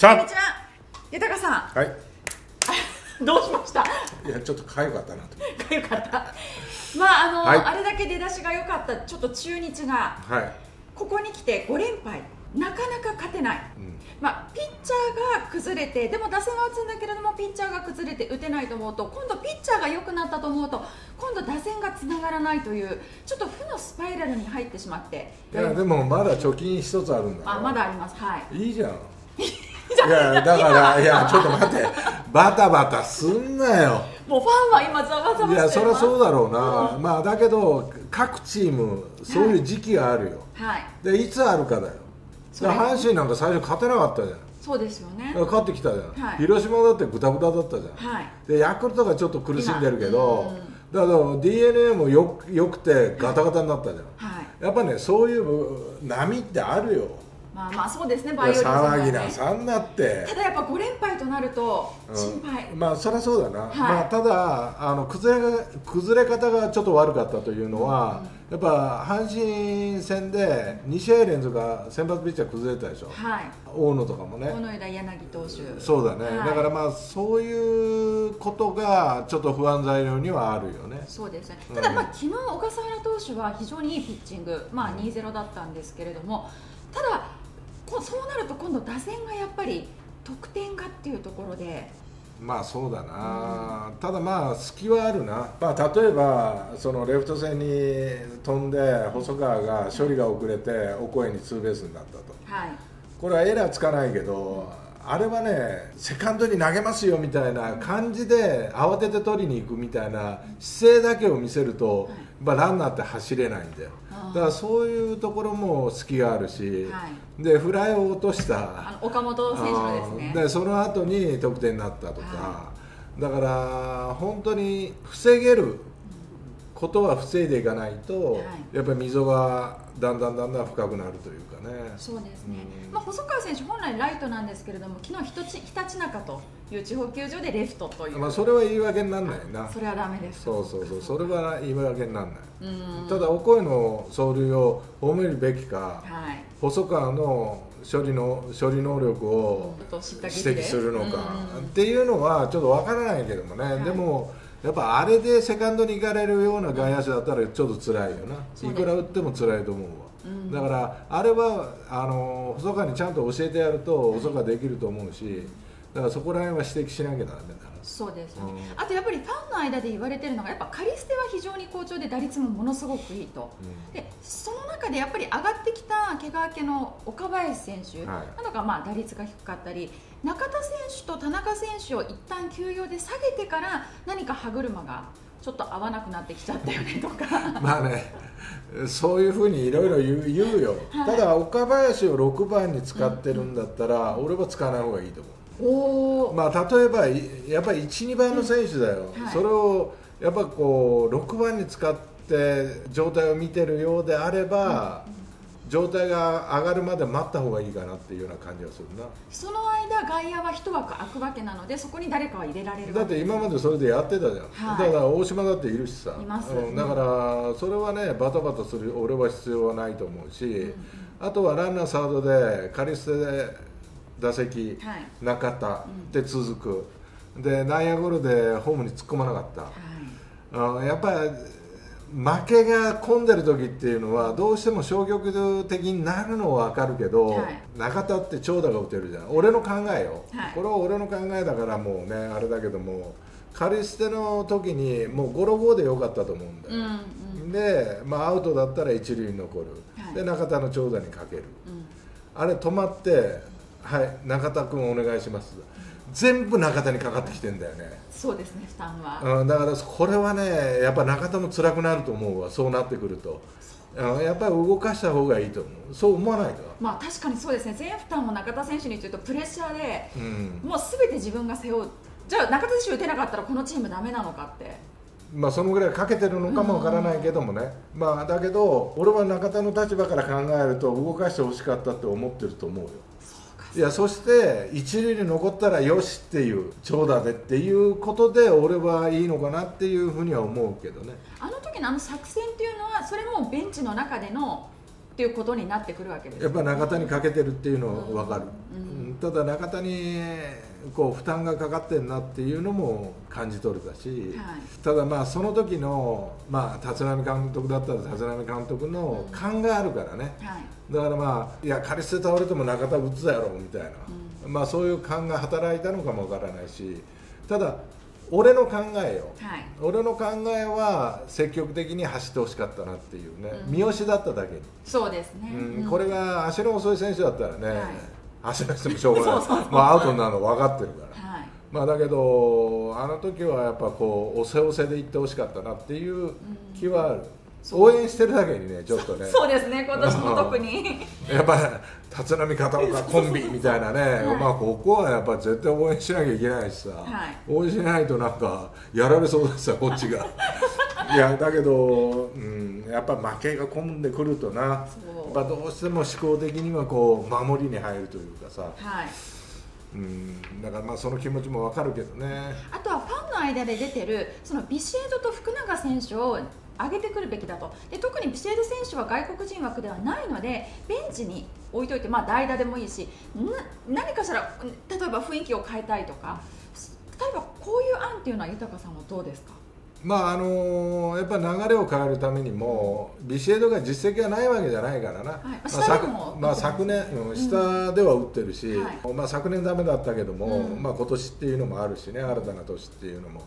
ちゃんこんにちは。豊さはい。ん どうしました？いやちょっとかゆかったなと。よかった。まああの、はい。あれだけ出だしが良かった。ちょっと中日が。はい、ここに来て5連敗。なかなか勝てない。うん、まあ、ピッチャーが崩れてでも打線は打つんだけれどもピッチャーが崩れて打てないと思うと今度ピッチャーが良くなったと思うと今度打線がつながらないというちょっと負のスパイラルに入ってしまって。いやでもまだ貯金一つあるんだよ。あまだあります。はい。いいじゃん いやだからいやちょっと待って。バタバタすんなよ。もうファンは今ざわざわいやそりゃそうだだろうな、まあだけど各チームそういう時期があるよ、はい。でいつあるかだよ。阪神なんか最初勝てなかったじゃん。そうですよね。勝ってきたじゃん、はい。広島だってグタグタだったじゃん、はい。でヤクルトがちょっと苦しんでるけど今だから d n a もよよくてガタガタになったじゃん、はい。やっぱねそういう波ってあるよまあまあそうですねバイオリズムは騒ぎねなさんなって。ただやっぱ5連敗となるとうん。心配、まあそりゃそうだな、い。まあ、ただあの崩れが崩れ方がちょっと悪かったというのは、やっぱ阪神戦で2試合連続が先発ピッチャー崩れたでしょ、はい。大野とかもね。小野枝柳投手。そうだね、はい。だからまあそういうことがちょっと不安材料にはあるよね。そうですね。うん。ただ、まあ昨日小笠原投手は非常にいいピッチング、まあ、2-0だったんですけれどもただこそうなると今度打線がやっぱり得点がっていうところで。まあそうだな、ただまあ隙はあるな、まあ、例えばそのレフト線に飛んで細川が処理が遅れてオコエにツーベースになったと。はい。これはエラーつかないけどあれはねセカンドに投げますよみたいな感じで慌てて取りに行くみたいな姿勢だけを見せると、まあ、ランナーって走れないんだよだからそういうところも隙があるし、はでフライを落とした。岡本選手のですね。でその後に得点になったとか、はだから本当に防げることは防いでいかないと、はい。やっぱり溝がだんだんだんだん深くなるというかね。そうですね、うん。まあ、細川選手、本来ライトなんですけれども、昨日ひとちひたちなかという地方球場でレフトという、まあ、それは言い訳にならないな。それはだめです。そうそうそう。それは言い訳にならない。うん。ただお声の走塁を褒めるべきかはい、細川の処理の処理能力を指摘するのかうん。っていうのはちょっとわからないけどもね、い。でもやっぱあれでセカンドに行かれるような外野手だったらちょっと辛いよな、いくら打っても辛いと思うわ、うん。だからあれはあの細川にちゃんと教えてやると細川できると思うしだからそこら辺は指摘しなきゃダメだなそうですね、うん。あとやっぱりファンの間で言われてるのが、やっぱカリステは非常に好調で打率もものすごくいいと。でその中でやっぱり上がってきた怪我明けの岡林選手。はい。などがまあ打率が低かったり中田選手と田中選手を一旦休養で下げてから何か歯車がちょっと合わなくなってきちゃったよねとか。まあね、そういうふうにいろいろ言うよ、はい。ただ岡林を6番に使ってるんだったら、俺は使わない方がいいと思う、まあ、例えばいやっぱり1、2番の選手だよ、うん。はい。それをやっぱこう6番に使って状態を見てるようであれば、状態が上がるまで待った方がいいかなっていうような感じがするな。その間外野は一枠空くわけなのでそこに誰かは入れられるだって今までそれでやってたじゃん、はい。だから大島だっているしさ。だからそれはねバタバタする俺は必要はないと思うし、あとはランナーサードでカリステで打席、はい。中田で続く、で内野ゴロでホームに突っ込まなかった、はい。うんやっぱり負けが混んでる時っていうのはどうしても消極的になるのは分かるけど、はい。中田って長打が打てるじゃん。俺の考えよ、はい。これは俺の考えだからもうねあれだけどもカリステの時にもうゴロゴーでよかったと思うんだよ、うんうん。で、まあ、アウトだったら一塁に残る、はい。で中田の長打にかける。うん。あれ止まって「はい中田君お願いします」全部中田にかかってきてんだよね。そうですね負担は、うん、だからこれはねやっぱ中田も辛くなると思うわ。そうなってくると。う。んやっぱり動かした方がいいと思う。そう思わないか？まあ確かにそうですね。全負担も中田選手にというとプレッシャーでうん。もうすべて自分が背負う。じゃあ中田選手打てなかったらこのチームダメなのかって。まあそのぐらいかけてるのかもわからないけどもね、まあだけど俺は中田の立場から考えると動かしてほしかったって思ってると思うよいやそして一塁に残ったらよしっていう長打でっていうことで俺はいいのかなっていうふうには思うけどね。あの時のあの作戦っていうのはそれもベンチの中でのっていうことになってくるわけです。やっぱ中田にかけてるっていうのは分かる、うん。うん。ただ中田にこう負担がかかってるなっていうのも感じ取れたし、はい。ただまあその時の、まあ、立浪監督だったら立浪監督の勘があるからね、はい。だからまあいや仮捨て倒れても中田打つだろうみたいな、まあそういう勘が働いたのかもわからないしただ俺の考えよ、はい。俺の考えは積極的に走ってほしかったなっていうね、うん。三好だっただけに、そうですね、うん。うん。これが足の遅い選手だったらね、はい走らせてもしょうがない。まあアウトになるの分かってるから、はい。まあ、だけどあの時はやっぱこう押せ押せで行ってほしかったなっていう気はある、応援してるだけにねちょっとね。そうですね今年も特に。やっぱり立浪片岡コンビみたいなね、はい。まあここはやっぱ絶対応援しなきゃいけないしさ、はい。応援しないとなんかやられそうですよこっちが いやだけど、うん、やっぱ負けが込んでくるとな。やっぱどうしても思考的にはこう守りに入るというかさ、はい。うん、だからまあその気持ちもわかるけどね。あとはファンの間で出てるそのビシエドと福永選手を上げてくるべきだと。で特にビシエド選手は外国人枠ではないのでベンチに置いといて、まあ、代打でもいいしな何かしら例えば雰囲気を変えたいとか例えばこういう案っていうのは豊さんはどうですか？まああのやっぱ流れを変えるためにもビシエドが実績がないわけじゃないからな、まあまあ昨まあ、昨年、うん下では打ってるし、はい。まあ、昨年ダメだったけども、うん。まあ、今年っていうのもあるしね新たな年っていうのも。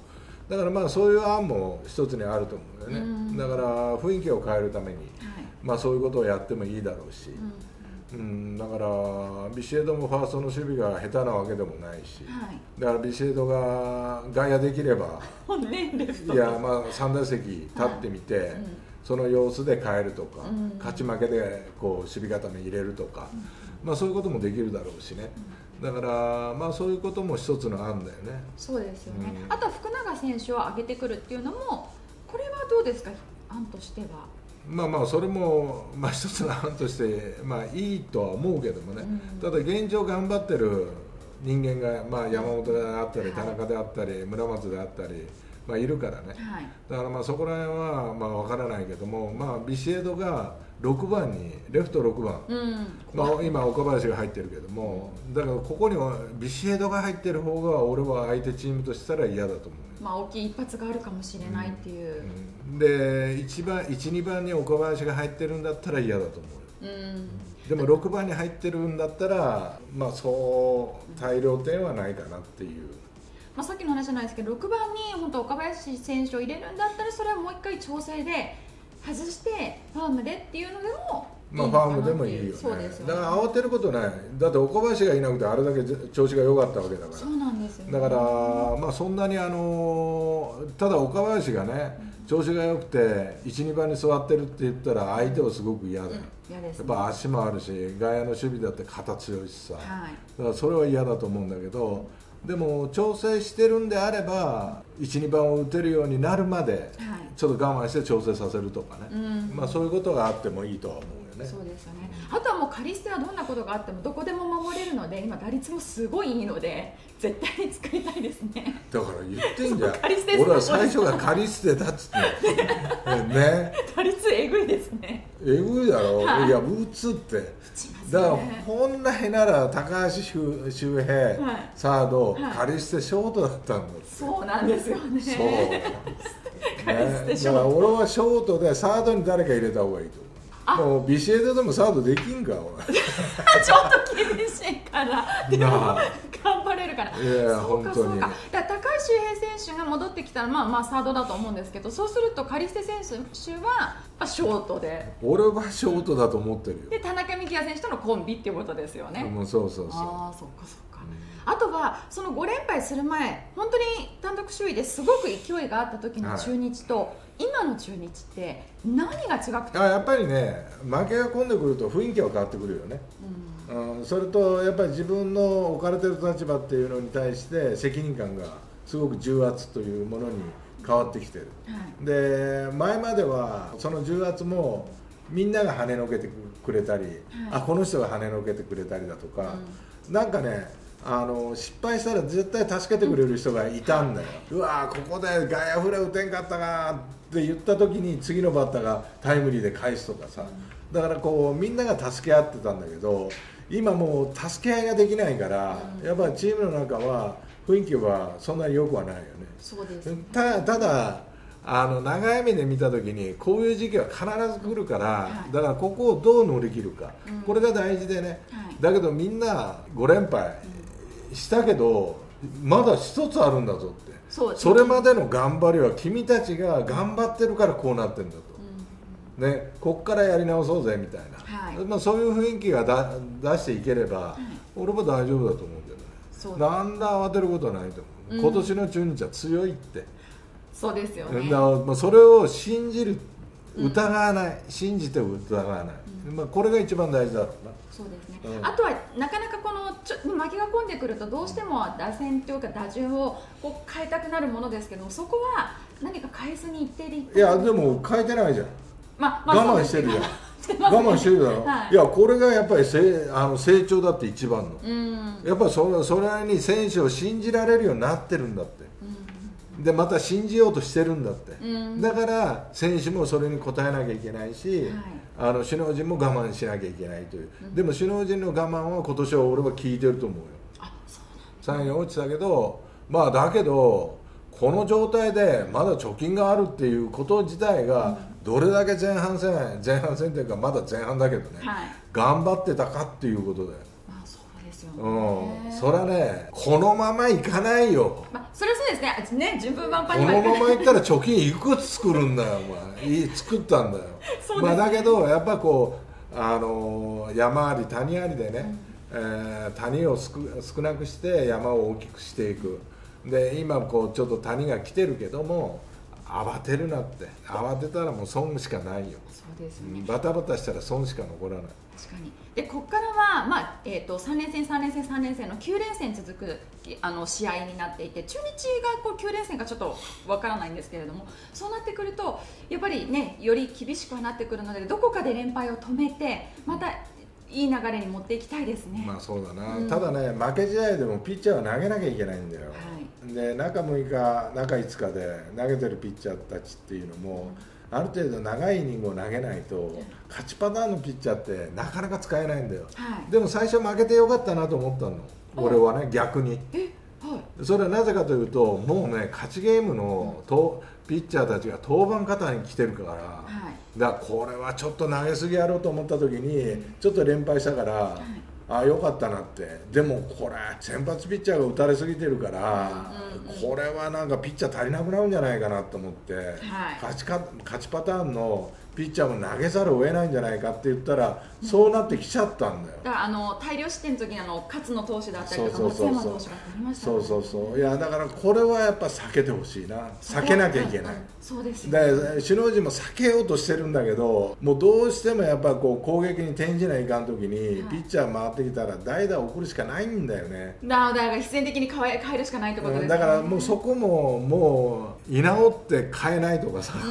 だからまあそういう案も一つにあると思うんだよね、うん。だから雰囲気を変えるために、はい。まあ、そういうことをやってもいいだろうし、うんうん、だからビシエドもファーストの守備が下手なわけでもないし、はい。だからビシエドが外野できれば いやまあ3打席立ってみて、うん。その様子で変えるとか、うん。勝ち負けでこう守備固め入れるとか、まあ、そういうこともできるだろうしね、だから、まあ、そういうことも一つの案だよね。そうですよね、うん。あとは福永選手を上げてくるっていうのもこれはどうですか？案としてはまあまあそれも、まあ、一つの案として、まあ、いいとは思うけどもね、うん。ただ現状頑張ってる人間が、まあ、山本であったり、はい田中であったり村松であったり、まあ、いるからね、はい。だからまあそこら辺はまあ分からないけども、まあ、ビシエドが6番にレフト6番、うん。まあ、今岡林が入ってるけどもだからここにはビシエドが入ってる方が俺は相手チームとしたら嫌だと思う。よまあ大きい一発があるかもしれないっていう、うん。で1番12番に岡林が入ってるんだったら嫌だと思うよ。うん。でも6番に入ってるんだったらまあそう大量点はないかなっていう。まあ、さっきの話じゃないですけど6番に本当岡林選手を入れるんだったらそれはもう一回調整で外してファームでっていうのでもまあ、ファームでもいいよね。ね。だから慌てることない。だって岡林がいなくてあれだけ調子が良かったわけだから。そうなんですよ、ね、だから、まあ、そんなにあのただ岡林がね調子が良くて1、2番に座ってるって言ったら相手はすごく嫌だよ、嫌です、やっぱ足もあるし外野の守備だって肩強いしさ、はい。だからそれは嫌だと思うんだけどでも調整してるんであれば1、2番を打てるようになるまではい。ちょっと我慢して調整させるとかね、うん。まあ、そういうことがあってもいいとは思うよね。そうですよね。あとはもうカリステはどんなことがあってもどこでも守れるので今打率もすごいいいので絶対に作りたいですね。だから言ってんじゃん。カリステ俺は最初がカリステだっつって。ね。打率えぐいですね。えぐいだろ、はい。い、や打つって。打ちますだからね本来なら高橋周周平、はい。サード、はい。カリステショートだったんだって。そうなんですよね。そう、カリステショート。だから俺はショートでサードに誰か入れた方がいいとあ思う。もうビシエドでもサードできんかお ちょっと厳しいから。でも頑張れるから。そうかそうか。だ高橋周平選手が戻ってきたらまあまあサードだと思うんですけどそうするとカリステ選手は、まあ、ショートで。俺はショートだと思ってるよ。で田中幹也選手とのコンビっていうことですよね、もうそうそうそう。ああそっかそっか、あとはその5連敗する前本当に単独首位ですごく勢いがあった時の中日と、今の中日って何が違くて、あやっぱりね負けが込んでくると雰囲気は変わってくるよね。うん。うん、それとやっぱり自分の置かれてる立場っていうのに対して責任感がすごく重圧というものに変わってきてる。はい。で前まではその重圧もみんなが跳ねのけてくれたり、あこの人が跳ねのけてくれたりだとか、なんかねあの失敗したら絶対助けてくれる人がいたんだよ、うわーここで外野フライ打てんかったかって言った時に次のバッターがタイムリーで返すとかさ、だからこうみんなが助け合ってたんだけど今もう助け合いができないから、うんやっぱりチームの中は雰囲気はそんなに良くはないよね。そうですたただあの長い目で見た時にこういう時期は必ず来るから、はい。だからここをどう乗り切るか、うん。これが大事でね、はい。だけどみんな5連敗したけどまだ一つあるんだぞって。それまでの頑張りは君たちが頑張ってるからこうなってるんだと、うんね、こっからやり直そうぜみたいな、はい。まあ、そういう雰囲気がだ出していければ、い俺も大丈夫だと思うけどね。そう。なんだ慌てることはないと思う、うん。今年の中日は強いって、そうですよだね。からまあそれを信じるうん。疑わない、信じて疑わない、まあ、これが一番大事だろうな。そうですね、うん。あとはなかなかこのちょ負けが込んでくるとどうしても打線というか打順をこう変えたくなるものですけどそこは何か変えずに一定でいったいやでも変えてないじゃん。まあまあ我慢してるじゃん。我慢してるだろ、はい。い、やこれがやっぱりせあの成長だって一番の、うん。やっぱりそれそれに選手を信じられるようになってるんだってでまた信じようとしてるんだって、うん。だから選手もそれに応えなきゃいけないし、あの首脳陣も我慢しなきゃいけないという、でも首脳陣の我慢は今年は俺は効いてると思うよ。あそう3位に落ちたけどまあだけどこの状態でまだ貯金があるっていうこと自体がどれだけ前半戦前半戦というかまだ前半だけどね、はい。頑張ってたかっていうことだよですようん、ねそりゃねこのままいかないよ。まあそれはそうですね。あね順風満こ帆にはいかないのままい。ったら貯金いくつ作るんだよ。お前いい作ったんだよ。まあ、だけどやっぱこう、あのー山あり谷ありでね、えー谷を少少なくして山を大きくしていく。で今こうちょっと谷が来てるけども慌てるなって。慌てたらもう損しかないよ。そうですよね。バタバタしたら損しか残らない確かに。でここからは、まあえー、と3連戦、3連戦、3連戦の9連戦続くあの試合になっていて中日がこう9連戦かちょっとわからないんですけれどもそうなってくるとやっぱりねより厳しくはなってくるのでどこかで連敗を止めてまたいい流れに持っていきたいですね。まあそうだな、うん。ただね負け試合でもピッチャーは投げなきゃいけないんだよ、はい。で中6日中5日で投げてるピッチャーたちっていうのも、ある程度長いイニングを投げないと勝ちパターンのピッチャーってなかなか使えないんだよ。はい、でも最初負けてよかったなと思ったの。俺はね逆に。え？はい。それはなぜかというともうね勝ちゲームのとピッチャーたちが登板方に来てるから、はい。だからこれはちょっと投げすぎやろうと思った時にちょっと連敗したから、ああよかったなって。でもこれ先発ピッチャーが打たれすぎてるから、これはなんかピッチャー足りなくなるんじゃないかなと思って、はい。勝ちか勝ちパターンのピッチャーも投げざるを得ないんじゃないかって言ったら、そうなってきちゃったんだよ。だからあの大量失点の時にあの勝野投手だったりとか松そうそうそうそう。山投手がありましたね。そうそうそう。いやだからこれはやっぱ避けてほしいな。避けなきゃいけない。うんうんそうですよ。で首脳陣も避けようとしてるんだけどもうどうしてもやっぱこう攻撃に転じないかん時に、はい。ピッチャー回ってきたら代打を送るしかないんだよね。だだから必然的に変え変えるしかないってことですね。だからもうそこももう居直って変えないとかさ、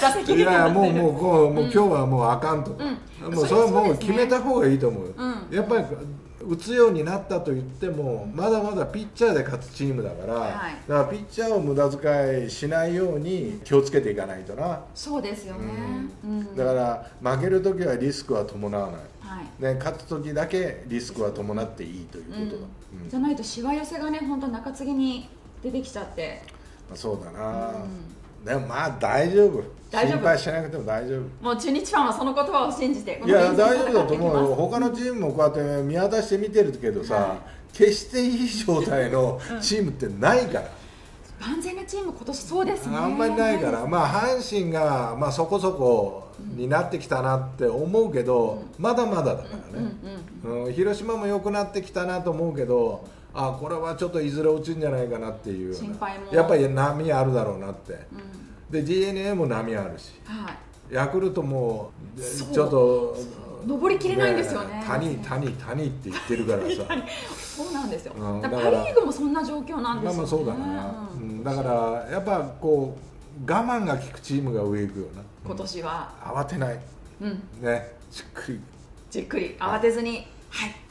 打席にいやもうもうこうもううん。今日はもうあかんと。か、うん。もうそれはもう決めた方がいいと思う。よ、うん。やっぱり打つようになったと言ってもまだまだピッチャーで勝つチームだから、はいだからピッチャーを無駄遣いしないように気をつけていかないとな、そうですよね、うん。だから負ける時はリスクは伴わない。はい。ね、勝つ時だけリスクは伴っていいということだ、うん。じゃないとしわ寄せがね本当中継ぎに出てきちゃって。まあ、そうだな、うでもまあ大丈夫。大丈夫？心配しなくても大丈夫。もう中日ファンはその言葉を信じてこいや大丈夫だと思うよ。他のチームもこうやって見渡して見てるけどさ、はい。決していい状態のチームってないから、ます万全なチーム今年そうですね。あんまりないから、まあ、阪神が、まあ、そこそこになってきたなって思うけど、まだまだだからうんね、うん。うん広島も良くなってきたなと思うけどあこれはちょっといずれ落ちるんじゃないかなっていうやっぱり波あるだろうなって。うん。で d n a も波あるし。はい。ヤクルトもちょっと登りきれないんですよね。谷谷谷って言ってるからさ。そうなんですよ、うんだからパ・リーグもそんな状況なんですよ、ね、まあまあそうだな、ううんんだからやっぱこう我慢が効くチームが上行くよな。今年は、慌てない。うん、ねじっくり。じっくり慌てずにはい